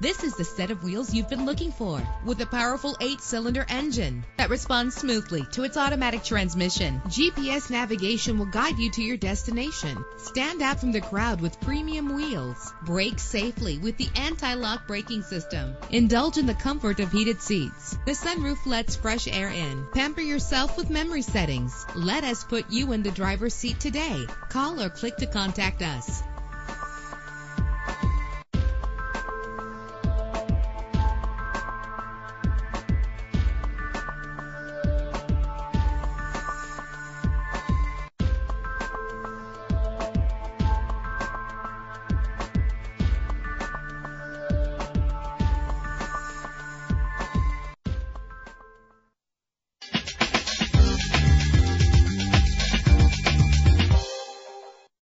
This is the set of wheels you've been looking for with a powerful eight cylinder engine that responds smoothly to its automatic transmission. GPS navigation will guide you to your destination. Stand out from the crowd with premium wheels. Brake safely with the anti lock braking system. Indulge in the comfort of heated seats. The sunroof lets fresh air in. Pamper yourself with memory settings. Let us put you in the driver's seat today. Call or click to contact us.